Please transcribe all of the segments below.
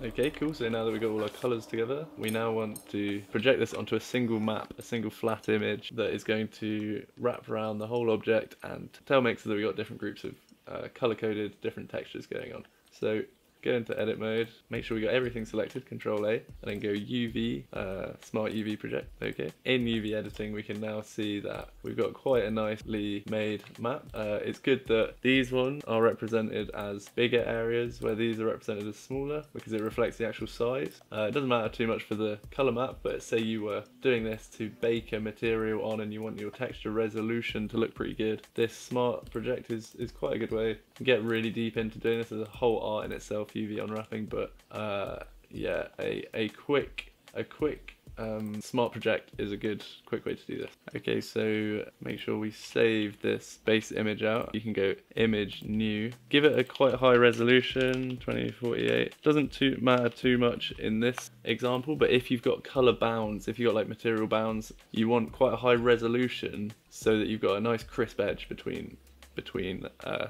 Okay, cool. So now that we've got all our colours together, we now want to project this onto a single map, a single flat image that is going to wrap around the whole object and tell Mixer that we've got different groups of uh, colour-coded different textures going on. So go into edit mode, make sure we got everything selected, control A, and then go UV, uh, smart UV project, okay. In UV editing we can now see that we've got quite a nicely made map. Uh, it's good that these ones are represented as bigger areas where these are represented as smaller because it reflects the actual size. Uh, it doesn't matter too much for the color map, but say you were doing this to bake a material on and you want your texture resolution to look pretty good, this smart project is, is quite a good way. To get really deep into doing this as a whole art in itself UV unwrapping, but uh, yeah, a, a quick a quick um, smart project is a good quick way to do this. Okay, so make sure we save this base image out. You can go image new, give it a quite high resolution, 2048. Doesn't too matter too much in this example, but if you've got color bounds, if you've got like material bounds, you want quite a high resolution so that you've got a nice crisp edge between between uh,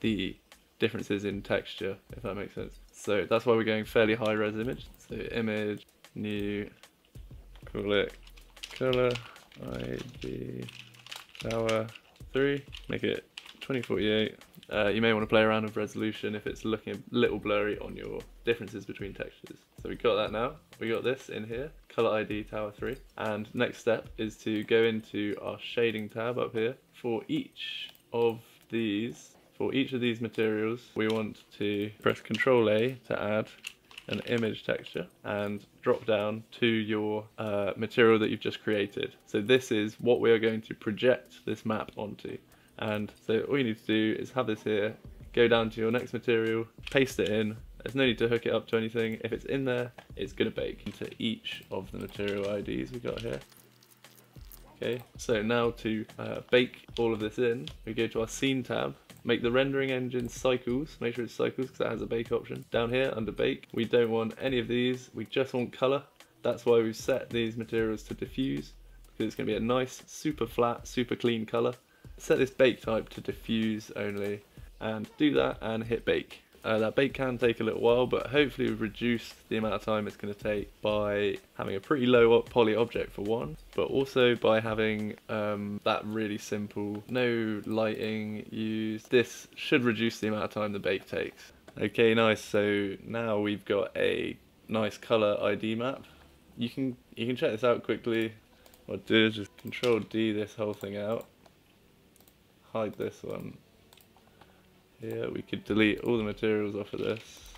the differences in texture, if that makes sense. So that's why we're going fairly high res image. So image, new, call it color ID tower 3, make it 2048. Uh, you may want to play around with resolution if it's looking a little blurry on your differences between textures. So we got that now. We got this in here, color ID tower 3. And next step is to go into our shading tab up here. For each of these for each of these materials, we want to press Control A to add an image texture and drop down to your uh, material that you've just created. So this is what we are going to project this map onto. And so all you need to do is have this here, go down to your next material, paste it in. There's no need to hook it up to anything. If it's in there, it's going to bake into each of the material IDs we got here. Okay, so now to uh, bake all of this in, we go to our scene tab Make the rendering engine cycles, make sure it's cycles because that has a bake option. Down here under bake, we don't want any of these, we just want color. That's why we've set these materials to diffuse because it's going to be a nice, super flat, super clean color. Set this bake type to diffuse only and do that and hit bake. Uh, that bake can take a little while, but hopefully we've reduced the amount of time it's going to take by having a pretty low poly object for one, but also by having um, that really simple, no lighting used. This should reduce the amount of time the bake takes. Okay, nice. So now we've got a nice color ID map. You can you can check this out quickly. What do is just Control D this whole thing out. Hide this one yeah, we could delete all the materials off of this.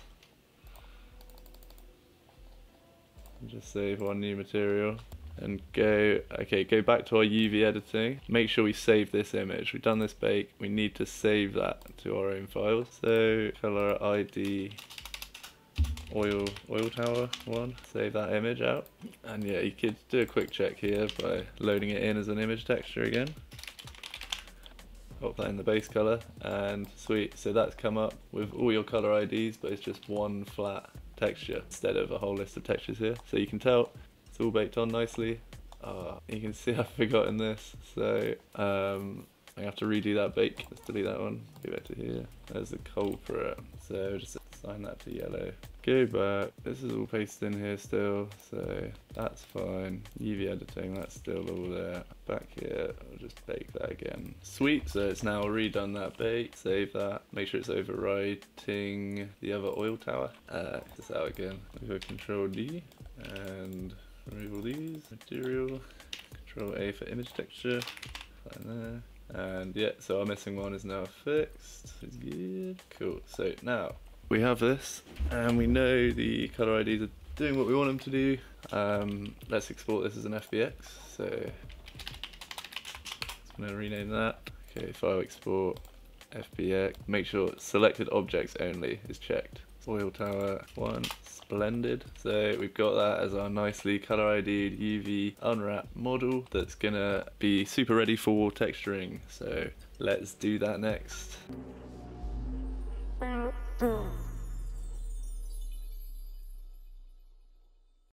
Just save our new material and go, okay, go back to our UV editing. Make sure we save this image. We've done this bake, we need to save that to our own files. So color ID oil oil tower one save that image out and yeah you could do a quick check here by loading it in as an image texture again that in the base color. And sweet so that's come up with all your color IDs but it's just one flat texture instead of a whole list of textures here. So you can tell it's all baked on nicely. Uh, you can see I've forgotten this. So um, I have to redo that bake. Let's delete that one. Go back to here. There's the culprit. So just assign that to yellow. Go back. This is all pasted in here still so that's fine. UV editing that's still all there. Back here I'll just bake that again. Sweet. So it's now redone that bake. Save that. Make sure it's overriding the other oil tower. Uh, this out again. We go control D and remove all these. Material. Control A for image texture. There and yeah so our missing one is now fixed it's good cool so now we have this and we know the color IDs are doing what we want them to do. Um, let's export this as an FBX. So I'm to rename that. Okay, file export FBX. Make sure selected objects only is checked. Oil tower one, splendid. So we've got that as our nicely color ID'd UV unwrap model that's gonna be super ready for texturing. So let's do that next. Boom.